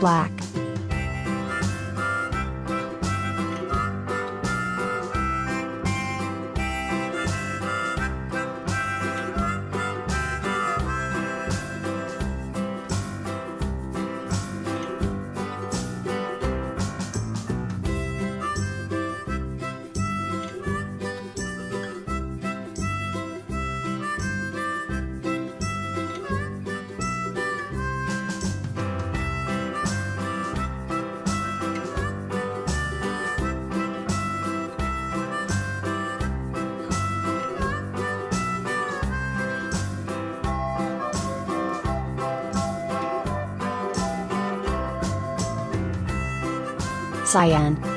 Black. Cyan.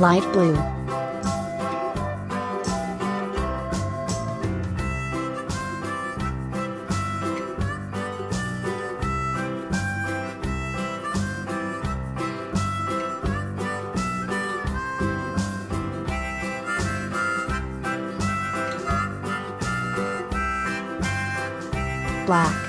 Light blue. Black.